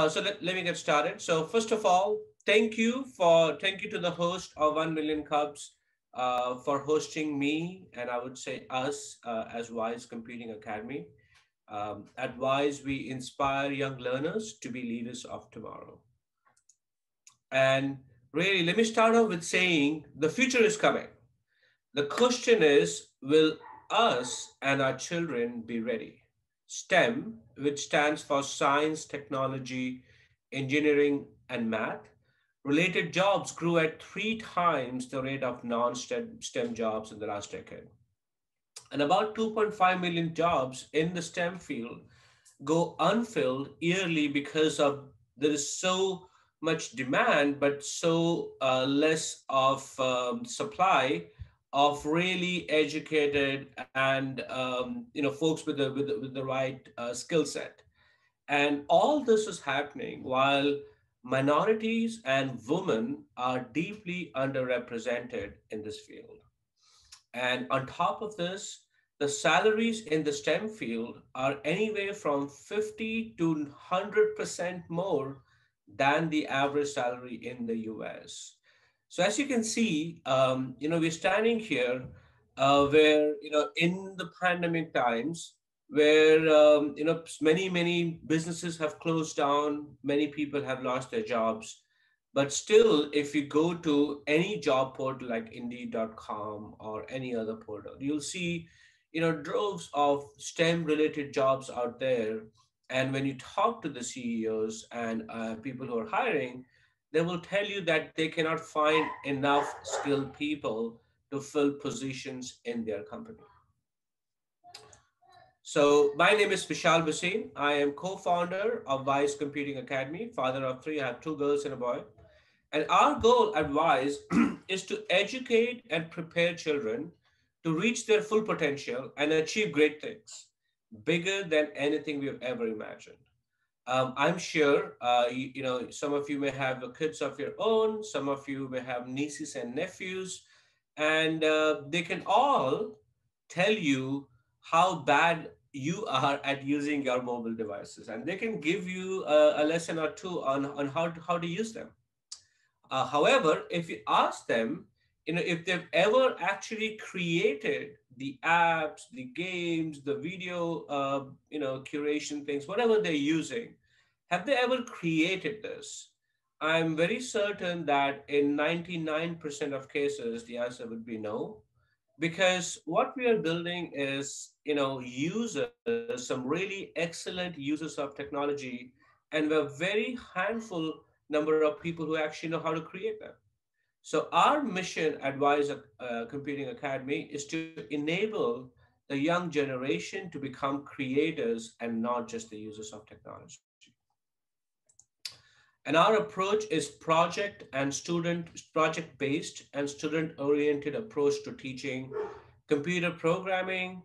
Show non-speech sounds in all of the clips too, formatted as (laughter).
Uh, so let, let me get started. So first of all, thank you for thank you to the host of 1 Million Cups uh, for hosting me and I would say us uh, as Wize Computing Academy. Um, at Wize, we inspire young learners to be leaders of tomorrow. And really, let me start off with saying the future is coming. The question is, will us and our children be ready? STEM, which stands for science, technology, engineering, and math, related jobs grew at three times the rate of non-STEM jobs in the last decade. And about 2.5 million jobs in the STEM field go unfilled yearly because of there is so much demand, but so uh, less of um, supply of really educated and um, you know folks with the with the, with the right uh, skill set. And all this is happening while minorities and women are deeply underrepresented in this field. And on top of this the salaries in the stem field are anywhere from 50 to 100% more than the average salary in the us so as you can see, um, you know, we're standing here uh, where, you know, in the pandemic times, where, um, you know, many, many businesses have closed down, many people have lost their jobs. But still, if you go to any job portal like Indeed.com or any other portal, you'll see, you know, droves of STEM related jobs out there. And when you talk to the CEOs and uh, people who are hiring, they will tell you that they cannot find enough skilled people to fill positions in their company. So my name is Vishal Bhasin. I am co-founder of Wize Computing Academy, father of three. I have two girls and a boy. And our goal at Wize (clears throat) is to educate and prepare children to reach their full potential and achieve great things, bigger than anything we have ever imagined. Um, I'm sure, uh, you, you, know, some of you may have kids of your own, some of you may have nieces and nephews, and uh, they can all tell you how bad you are at using your mobile devices. And they can give you a, a lesson or two on, on how, to, how to use them. Uh, however, if you ask them, you know, if they've ever actually created the apps, the games, the video, uh, you know, curation things, whatever they're using, have they ever created this? I'm very certain that in 99% of cases, the answer would be no, because what we are building is, you know, users, some really excellent users of technology, and we're very handful number of people who actually know how to create them. So our mission at Wize uh, Computing Academy is to enable the young generation to become creators and not just the users of technology. And our approach is project and student project based and student oriented approach to teaching computer programming,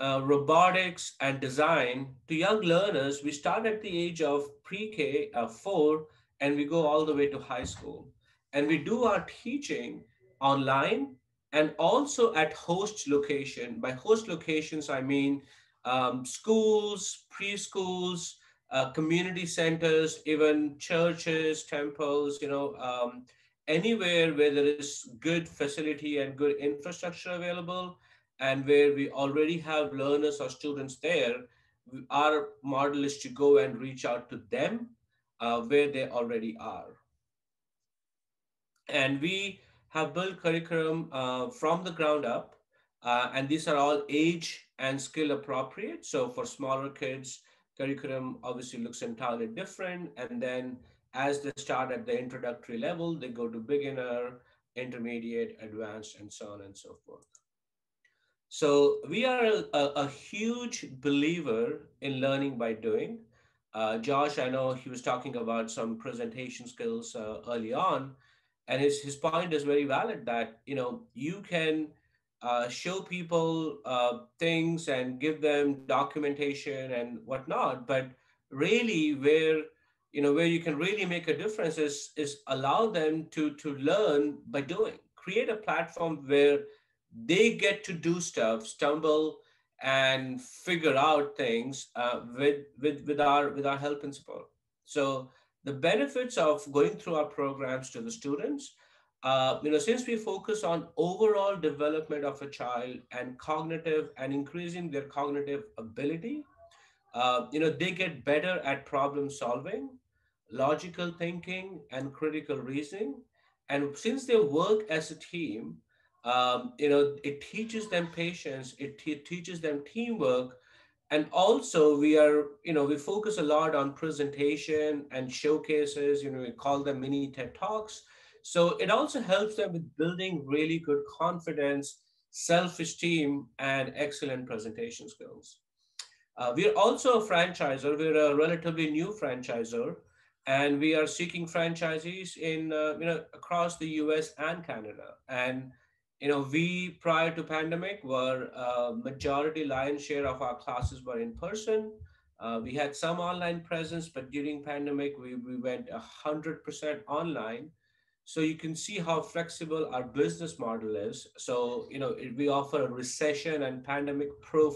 uh, robotics and design to young learners. We start at the age of pre-K uh, four and we go all the way to high school. And we do our teaching online and also at host location. By host locations, I mean um, schools, preschools, uh, community centers, even churches, temples, you know, um, anywhere where there is good facility and good infrastructure available and where we already have learners or students there, our model is to go and reach out to them uh, where they already are. And we have built curriculum uh, from the ground up, uh, and these are all age and skill appropriate. So for smaller kids, curriculum obviously looks entirely different. And then as they start at the introductory level, they go to beginner, intermediate, advanced, and so on and so forth. So we are a, a huge believer in learning by doing. Uh, Josh, I know he was talking about some presentation skills uh, early on, and his, his point is very valid that you know you can uh, show people uh, things and give them documentation and whatnot. But really, where you know where you can really make a difference is is allow them to to learn by doing. Create a platform where they get to do stuff, stumble, and figure out things uh, with with with our with our help and support. So the benefits of going through our programs to the students, uh, you know, since we focus on overall development of a child and cognitive and increasing their cognitive ability, uh, you know, they get better at problem solving, logical thinking, and critical reasoning. And since they work as a team, um, you know, it teaches them patience, it te- teaches them teamwork, and also we are, you know, we focus a lot on presentation and showcases. You know, we call them mini TED talks. So it also helps them with building really good confidence, self-esteem, and excellent presentation skills. Uh, we're also a franchisor. We're a relatively new franchisor, and we are seeking franchisees in uh, you know across the U.S. and Canada. And you know, we prior to pandemic were uh, majority lion's share of our classes were in person. Uh, we had some online presence, but during pandemic we we went a hundred percent online. So you can see how flexible our business model is. So you know, we offer a recession and pandemic proof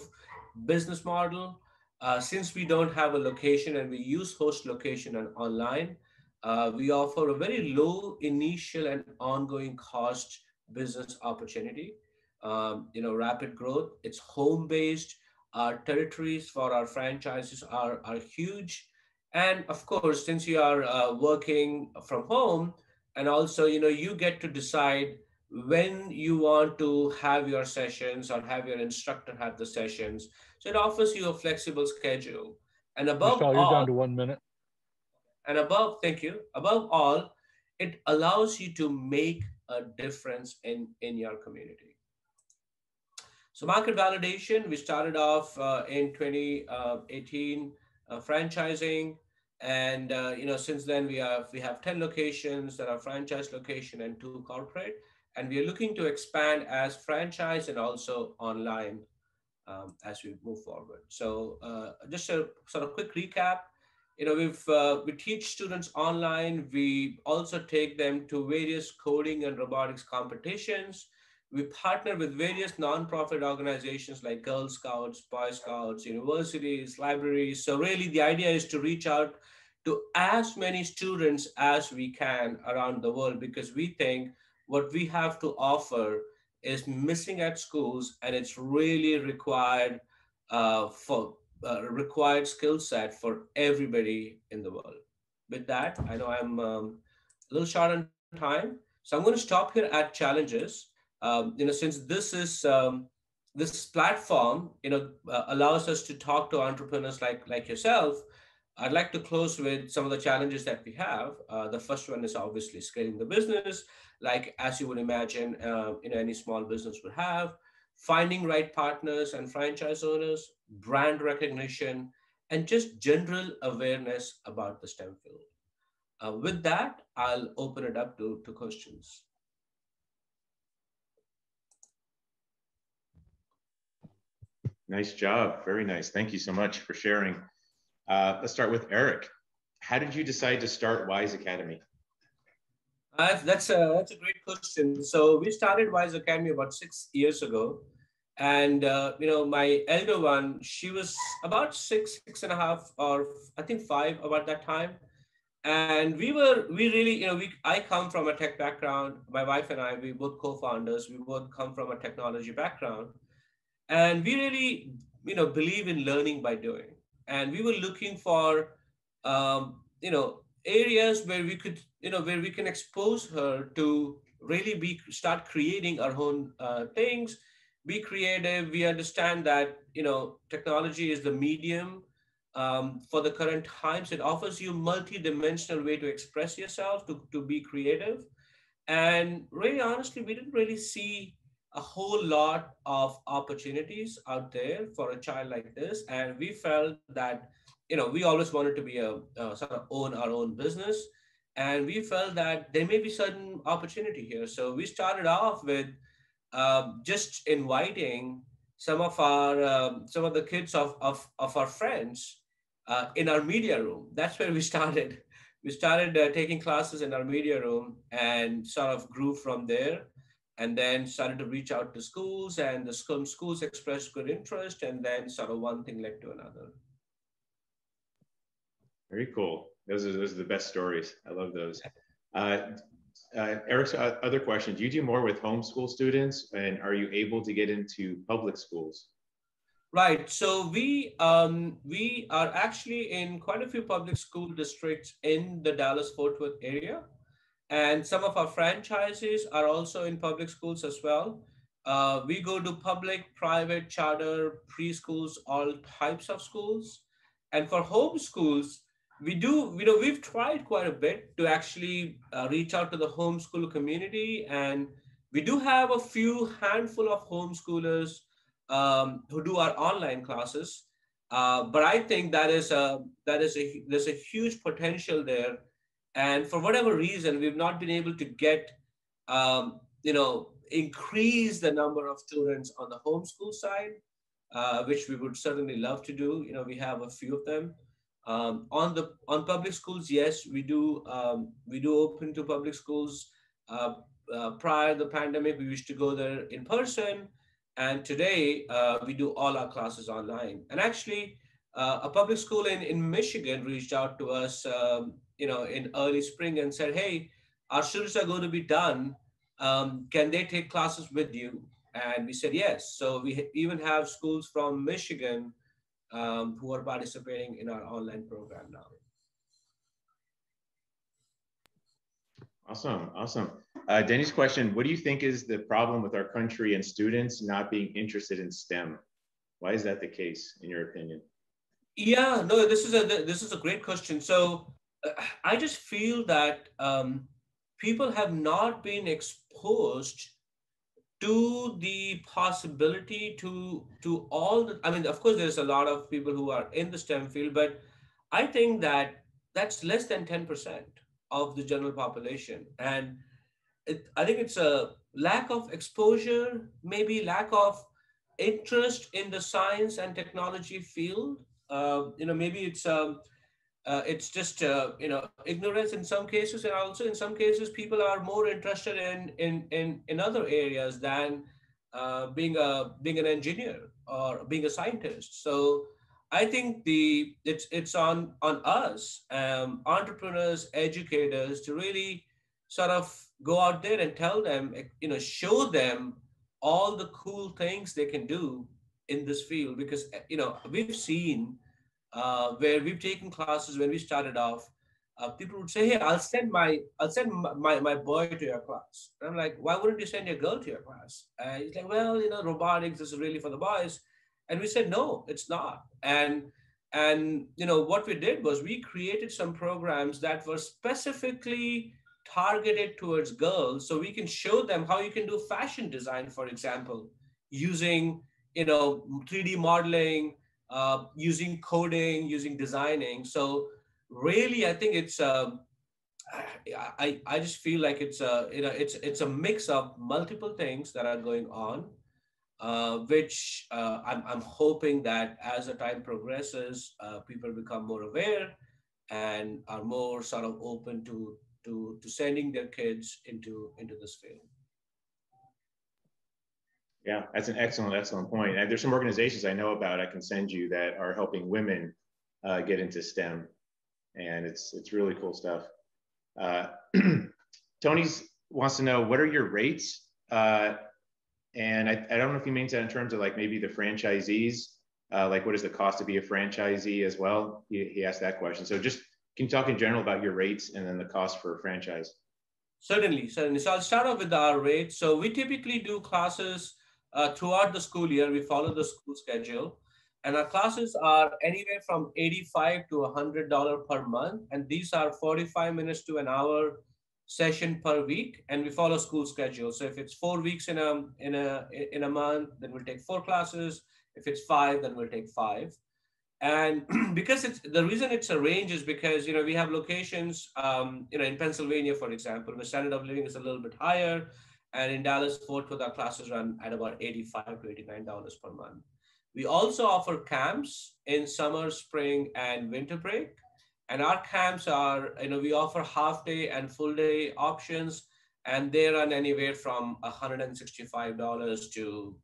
business model. Uh, since we don't have a location and we use host location and online, uh, we offer a very low initial and ongoing cost business opportunity. Um, you know, rapid growth. It's home based. Our territories for our franchises are are huge, and of course, since you are uh, working from home, and also you know you get to decide when you want to have your sessions or have your instructor have the sessions. So it offers you a flexible schedule. And above Michelle, all, you're down to one minute. And above, thank you. Above all, it allows you to make a difference in, in your community. So market validation, we started off uh, in 2018 uh, franchising. And uh, you know, since then we have we have 10 locations that are franchise location and two corporate. And we are looking to expand as franchise and also online um, as we move forward. So uh, just a sort of quick recap you know we've uh, we teach students online we also take them to various coding and robotics competitions we partner with various non-profit organizations like girl scouts boy scouts universities libraries so really the idea is to reach out to as many students as we can around the world because we think what we have to offer is missing at schools and it's really required uh, for uh, required skill set for everybody in the world. With that, I know I'm um, a little short on time, so I'm going to stop here at challenges. Um, you know, since this is um, this platform, you know, uh, allows us to talk to entrepreneurs like like yourself. I'd like to close with some of the challenges that we have. Uh, the first one is obviously scaling the business, like as you would imagine, uh, you know, any small business would have finding right partners and franchise owners, brand recognition, and just general awareness about the STEM field. Uh, with that, I'll open it up to, to questions. Nice job. Very nice. Thank you so much for sharing. Uh, let's start with Eric. How did you decide to start Wize Academy? Uh, that's a that's a great question. So we started Wize Academy about six years ago, and uh, you know my elder one, she was about six, six and a half, or I think five about that time, and we were we really you know we I come from a tech background. My wife and I, we both co-founders. We both come from a technology background, and we really you know believe in learning by doing. And we were looking for um, you know areas where we could you know where we can expose her to really be start creating our own uh, things. Be creative. We understand that you know technology is the medium um, for the current times. It offers you multi-dimensional way to express yourself to, to be creative. And really honestly we didn't really see a whole lot of opportunities out there for a child like this and we felt that you know we always wanted to be a, a sort of own our own business and we felt that there may be certain opportunity here. So we started off with uh, just inviting some of our uh, some of the kids of of, of our friends uh, in our media room. That's where we started. We started uh, taking classes in our media room and sort of grew from there. And then started to reach out to schools, and the school, schools expressed good interest, and then sort of one thing led to another. Very cool. Those are those are the best stories. I love those. Uh, uh, Eric's other question: Do you do more with homeschool students, and are you able to get into public schools? Right. So we um, we are actually in quite a few public school districts in the Dallas Fort Worth area, and some of our franchises are also in public schools as well. Uh, we go to public, private, charter, preschools, all types of schools. And for home schools, we do, you know, we've tried quite a bit to actually uh, reach out to the homeschool community. And we do have a few handful of homeschoolers um, who do our online classes. Uh, but I think that is a, that is a, there's a huge potential there. And for whatever reason, we've not been able to get, um, you know, increase the number of students on the homeschool side, uh, which we would certainly love to do. You know, we have a few of them. Um, on the on public schools, yes, we do um, we do open to public schools. Uh, uh, prior the pandemic, we used to go there in person, and today uh, we do all our classes online. And actually, uh, a public school in in Michigan reached out to us, um, you know, in early spring and said, "Hey, our students are going to be done. Um, can they take classes with you?" And we said yes. So we even have schools from Michigan um, who are participating in our online program now. Awesome, awesome. Uh, Denny's question, what do you think is the problem with our country and students not being interested in STEM? Why is that the case, in your opinion? Yeah, no, this is a this is a great question. So uh, I just feel that um, people have not been exposed to the possibility to to all the i mean of course there's a lot of people who are in the stem field but i think that that's less than 10% of the general population and it, i think it's a lack of exposure maybe lack of interest in the science and technology field you know maybe it's um, uh, it's just uh, you know ignorance in some cases and also in some cases people are more interested in in in, in other areas than uh, being a being an engineer or being a scientist. So i think the it's it's on on us um, entrepreneurs educators to really sort of go out there and tell them you know show them all the cool things they can do in this field because you know we've seen uh, where we've taken classes when we started off. Uh, people would say, "Hey, I'll send my I'll send my, my boy to your class." And I'm like, "Why wouldn't you send your girl to your class?" And he's like, "Well, you know, robotics is really for the boys," and we said, "No, it's not." And and you know what we did was we created some programs that were specifically targeted towards girls, so we can show them how you can do fashion design, for example, using you know 3D modeling uh, using coding, using designing. So really, I think it's um, I, I just feel like it's a you know it's it's a mix of multiple things that are going on, uh, which uh, I'm I'm hoping that as the time progresses, uh, people become more aware and are more sort of open to to to sending their kids into into this field. Yeah, that's an excellent, excellent point. And there's some organizations I know about I can send you that are helping women uh, get into STEM, and it's it's really cool stuff. Uh, (clears throat) Tony's wants to know what are your rates, uh, and I, I don't know if he means that in terms of like maybe the franchisees, uh, like what is the cost to be a franchisee as well? He, he asked that question. So just can you talk in general about your rates and then the cost for a franchise? Certainly, certainly. So I'll start off with our rates. So we typically do classes uh, throughout the school year. We follow the school schedule. And our classes are anywhere from 85 to $100 per month. And these are 45 minutes to an hour session per week. And we follow school schedule. So if it's four weeks in a, in a, in a month, then we'll take four classes. If it's five, then we'll take five. And (clears throat) because it's the reason it's a range is because you know we have locations, um, you know, in Pennsylvania, for example, the standard of living is a little bit higher. And in Dallas, Fort Worth, our classes run at about 85 to $89 per month. We also offer camps in summer, spring, and winter break. And our camps are, you know, we offer half day and full day options, and they run anywhere from $165 to,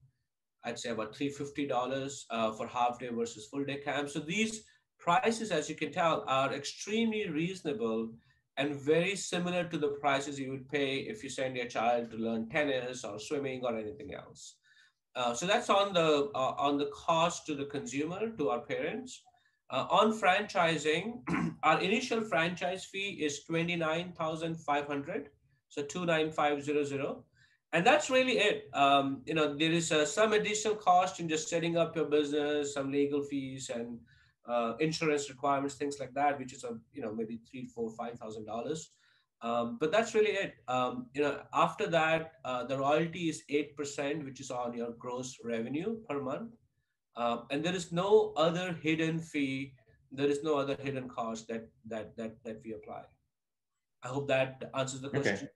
I'd say about $350 uh, for half day versus full day camps. So these prices, as you can tell, are extremely reasonable and very similar to the prices you would pay if you send your child to learn tennis or swimming or anything else. Uh, so that's on the uh, on the cost to the consumer, to our parents. Uh, on franchising, (clears throat) our initial franchise fee is twenty nine thousand five hundred, so two nine five zero zero, and that's really it. Um, you know, there is uh, some additional cost in just setting up your business, some legal fees, and uh, insurance requirements, things like that, which is a you know maybe three, four, five thousand dollars. Um, but that's really it. Um, you know, after that, uh, the royalty is eight percent, which is on your gross revenue per month, um, and there is no other hidden fee. There is no other hidden cost that that that that we apply. I hope that answers the question. Okay.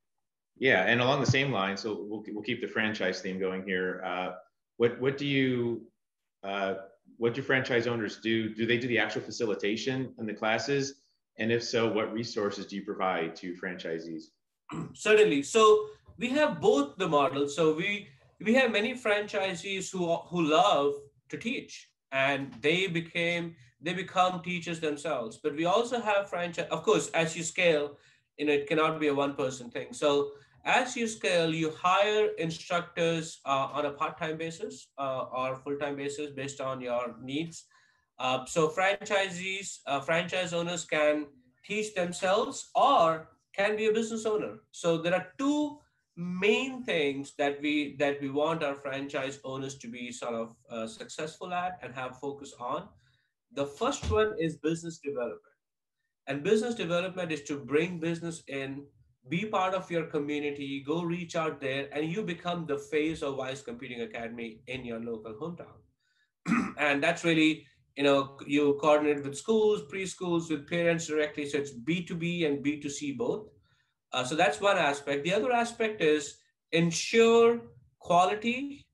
Yeah, and along the same line, so we'll we'll keep the franchise theme going here. Uh, what what do you uh, what do franchise owners do? Do they do the actual facilitation in the classes? And if so, what resources do you provide to franchisees? (clears throat) Certainly. So we have both the models. So we we have many franchisees who who love to teach and they became they become teachers themselves. But we also have franchise, of course, as you scale, you know, it cannot be a one person thing. So as you scale, you hire instructors uh, on a part-time basis uh, or full-time basis based on your needs. Uh, so franchisees, uh, franchise owners can teach themselves or can be a business owner. So there are two main things that we that we want our franchise owners to be sort of uh, successful at and have focus on. The first one is business development, and business development is to bring business in, be part of your community, go reach out there, and you become the face of Wize Computing Academy in your local hometown. (clears throat) and that's really you know, you coordinate with schools, preschools, with parents directly. So it's B2B and B2C both. Uh, so that's one aspect. The other aspect is ensure quality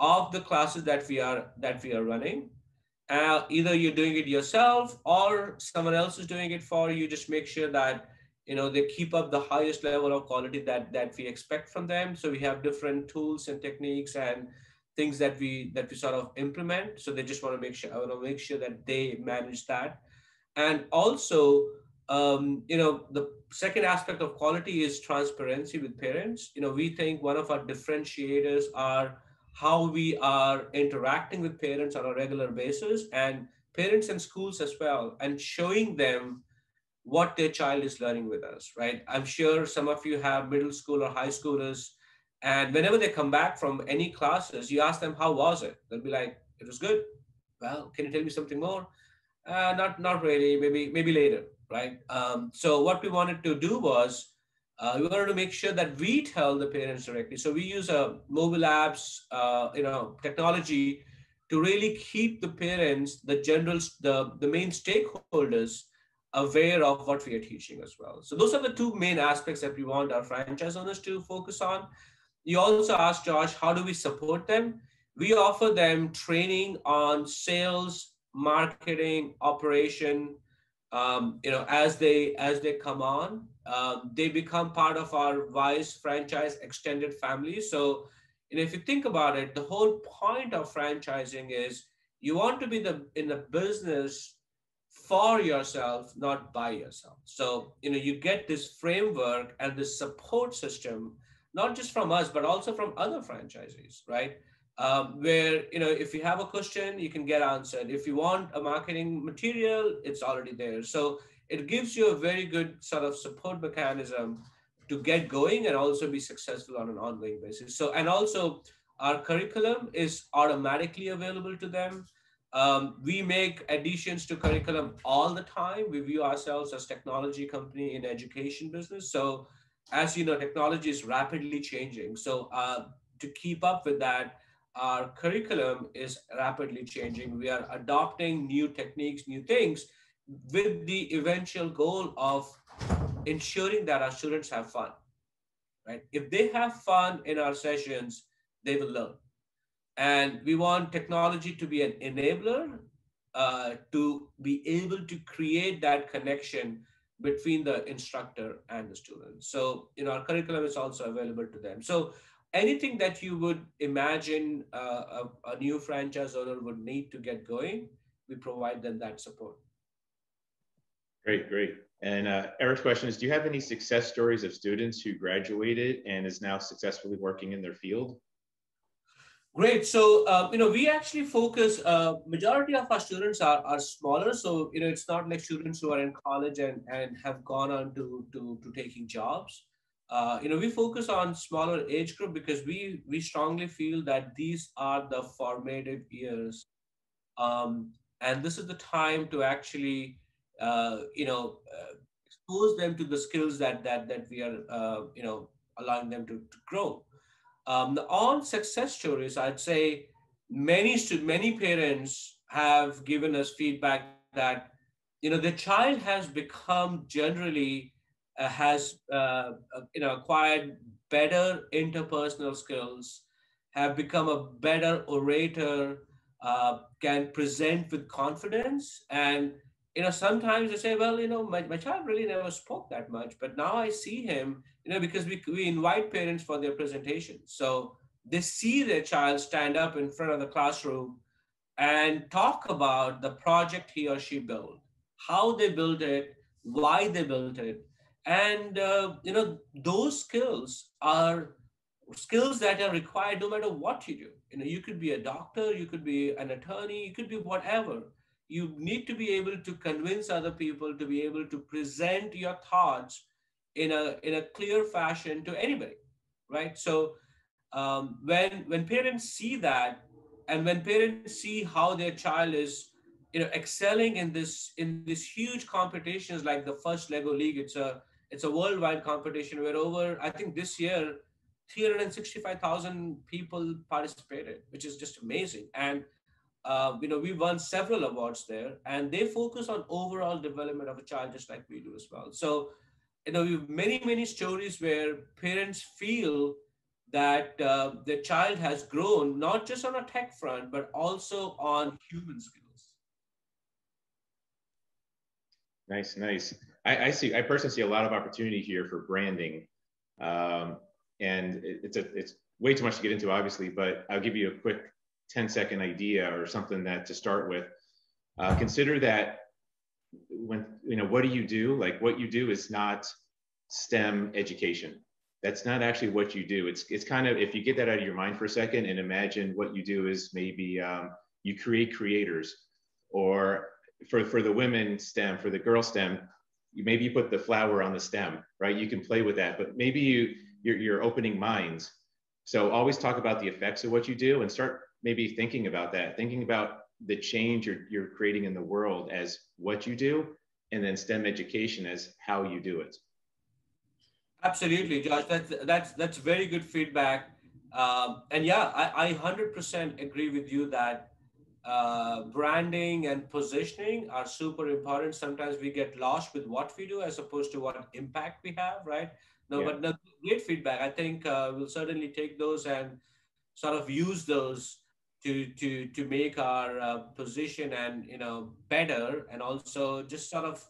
of the classes that we are that we are running. Uh, either you're doing it yourself or someone else is doing it for you. Just make sure that you know they keep up the highest level of quality that that we expect from them. So we have different tools and techniques and things that we that we sort of implement. So they just want to make sure I want to make sure that they manage that, and also um, you know the second aspect of quality is transparency with parents. You know we think one of our differentiators are how we are interacting with parents on a regular basis and parents and schools as well and showing them what their child is learning with us right i'm sure some of you have middle school or high schoolers and whenever they come back from any classes, you ask them, how was it? They'll be like, it was good. Well, can you tell me something more? Uh, not, not really, maybe, maybe later, right? Um, so what we wanted to do was, uh, we wanted to make sure that we tell the parents directly. So we use a uh, mobile apps, uh, you know, technology to really keep the parents, the generals, the, the main stakeholders aware of what we are teaching as well. So those are the two main aspects that we want our franchise owners to focus on you also asked Josh, how do we support them? We offer them training on sales, marketing, operation. Um, you know, as they as they come on, um, they become part of our Wize franchise extended family. So, and if you think about it, the whole point of franchising is you want to be the in the business for yourself, not by yourself. So, you know, you get this framework and this support system not just from us, but also from other franchisees, right? Um, where you know if you have a question, you can get answered. If you want a marketing material, it's already there. So it gives you a very good sort of support mechanism to get going and also be successful on an ongoing basis. So and also our curriculum is automatically available to them. Um, we make additions to curriculum all the time. We view ourselves as technology company in education business. So as you know, technology is rapidly changing. So uh, to keep up with that, our curriculum is rapidly changing. We are adopting new techniques, new things with the eventual goal of ensuring that our students have fun, right? If they have fun in our sessions, they will learn. And we want technology to be an enabler uh, to be able to create that connection between the instructor and the student. So, you know, our curriculum is also available to them. So, anything that you would imagine uh, a, a, new franchise owner would need to get going, we provide them that support. Great, great. And uh, Eric's question is, do you have any success stories of students who graduated and is now successfully working in their field? Great. So, uh, you know, we actually focus, uh, majority of our students are, are smaller. So, you know, it's not like students who are in college and, and have gone on to, to, to taking jobs. Uh, you know, we focus on smaller age group because we, we strongly feel that these are the formative years. Um, and this is the time to actually, uh, you know, uh, expose them to the skills that, that, that we are, uh, you know, allowing them to, to grow. Um, on success stories, I'd say many many parents have given us feedback that you know the child has become generally uh, has uh, uh, you know acquired better interpersonal skills, have become a better orator, uh, can present with confidence, and you know sometimes they say, well, you know, my, my child really never spoke that much, but now I see him you know, because we, we invite parents for their presentation. So they see their child stand up in front of the classroom and talk about the project he or she built, how they built it, why they built it. And, uh, you know, those skills are skills that are required no matter what you do. You know, you could be a doctor, you could be an attorney, you could be whatever. You need to be able to convince other people to be able to present your thoughts in a in a clear fashion to anybody right? So um, when when parents see that and when parents see how their child is you know excelling in this in this huge competitions like the first lego league it's a it's a worldwide competition where over i think this year 365000 people participated which is just amazing. And uh, you know we won several awards there and they focus on overall development of a child just like we do as well. So you know, we have many, many stories where parents feel that uh, their child has grown, not just on a tech front, but also on human skills. Nice, nice. I, I see, I personally see a lot of opportunity here for branding. Um, and it, it's, a, it's way too much to get into, obviously, but I'll give you a quick 10 second idea or something that to start with. Uh, consider that when you know what do you do? Like what you do is not stem education. That's not actually what you do. It's it's kind of if you get that out of your mind for a second and imagine what you do is maybe um, you create creators or for for the women stem for the girl stem you maybe you put the flower on the stem right? You can play with that but maybe you you're, you're opening minds. So always talk about the effects of what you do and start maybe thinking about that thinking about the change you're, you're creating in the world as what you do, and then STEM education as how you do it. Absolutely, Josh. That's that's that's very good feedback. Um, and yeah, I, I 100% agree with you that uh, branding and positioning are super important. Sometimes we get lost with what we do as opposed to what impact we have, right? No, yeah. but no, great feedback. I think uh, we'll certainly take those and sort of use those to to to make our uh, position and you know better and also just sort of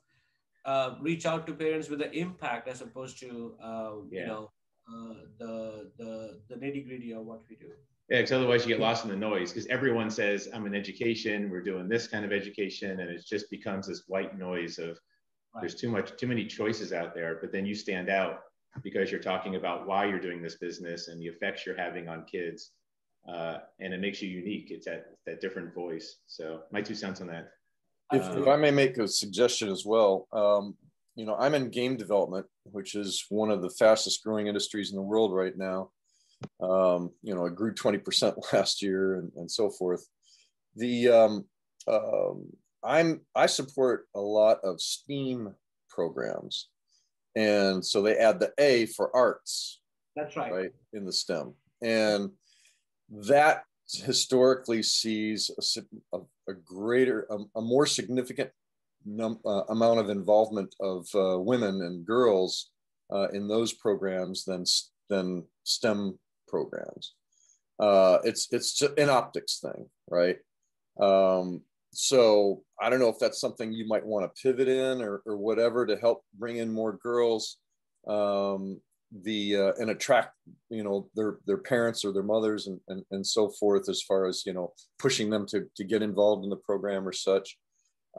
uh, reach out to parents with the impact as opposed to uh, yeah. you know uh, the the the nitty gritty of what we do yeah because otherwise you get lost in the noise because everyone says i'm in education we're doing this kind of education and it just becomes this white noise of right. there's too much too many choices out there but then you stand out because you're talking about why you're doing this business and the effects you're having on kids uh, and it makes you unique. It's that that different voice. So my two cents on that. If, um, if I may make a suggestion as well, um, you know, I'm in game development, which is one of the fastest growing industries in the world right now. Um, you know, it grew 20% (laughs) last year and, and so forth. The um, um, I'm I support a lot of STEAM programs, and so they add the A for arts. That's right. Right in the STEM, and that historically sees a, a, greater, a, a, more significant num, uh, amount of involvement of uh, women and girls uh, in those programs than, than STEM programs. Uh, it's it's an optics thing, right? Um, so I don't know if that's something you might want to pivot in or, or whatever to help bring in more girls. Um, the uh, and attract you know their their parents or their mothers and, and and so forth as far as you know pushing them to to get involved in the program or such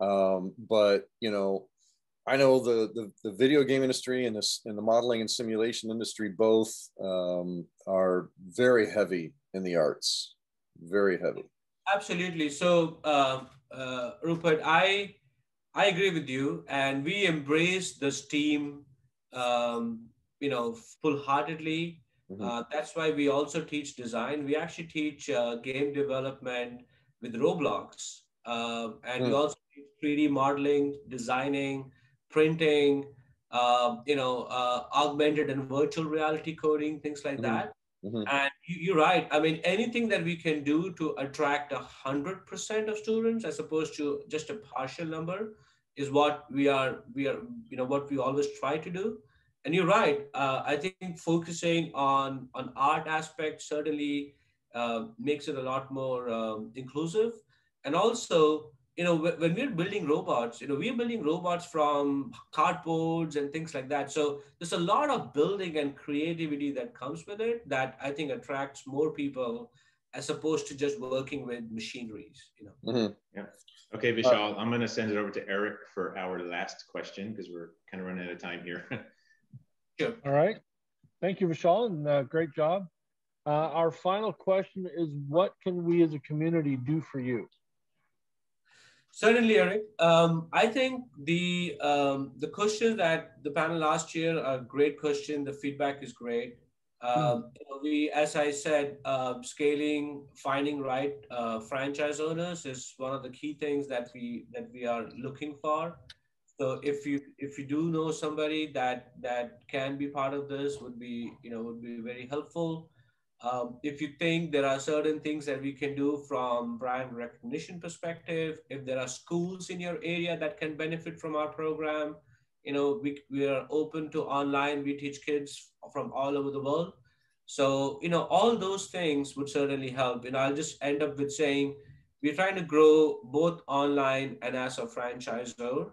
um, but you know I know the, the, the video game industry and this and the modeling and simulation industry both um, are very heavy in the arts, very heavy. Absolutely. So, uh, uh, Rupert, I I agree with you, and we embrace this STEAM, um, you know, full heartedly. Mm-hmm. Uh, that's why we also teach design. We actually teach uh, game development with Roblox, uh, and mm. we also teach 3D modeling, designing printing, uh, you know, uh, augmented and virtual reality coding, things like mm-hmm. that. Mm-hmm. And you, are right. I mean, anything that we can do to attract a hundred percent of students, as opposed to just a partial number, is what we are. We are, you know, what we always try to do. And you're right. Uh, I think focusing on on art aspects certainly uh, makes it a lot more um, inclusive, and also you know, when we're building robots, you know, we're building robots from cardboards and things like that. So there's a lot of building and creativity that comes with it that I think attracts more people as opposed to just working with machineries, you know. Mm-hmm. Yeah. Okay, Vishal, uh, I'm going to send it over to Eric for our last question because we're kind of running out of time here. (laughs) sure. All right. Thank you, Vishal, and uh, great job. Uh, our final question is what can we as a community do for you? Certainly, Eric. Um, I think the um, the questions that the panel last year are great question. The feedback is great. Um, mm. you know, we, as I said, uh, scaling, finding right uh, franchise owners is one of the key things that we that we are looking for. So if you if you do know somebody that that can be part of this, would be you know would be very helpful. Um, if you think there are certain things that we can do from brand recognition perspective, if there are schools in your area that can benefit from our program, you know, we, we are open to online. We teach kids from all over the world. So, you know, all those things would certainly help. And I'll just end up with saying we're trying to grow both online and as a franchisor.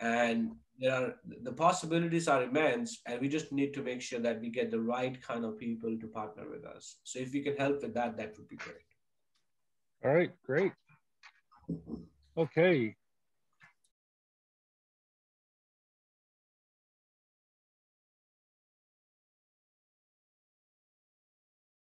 And there are the possibilities are immense and we just need to make sure that we get the right kind of people to partner with us. So if we can help with that that would be great. All right great. Okay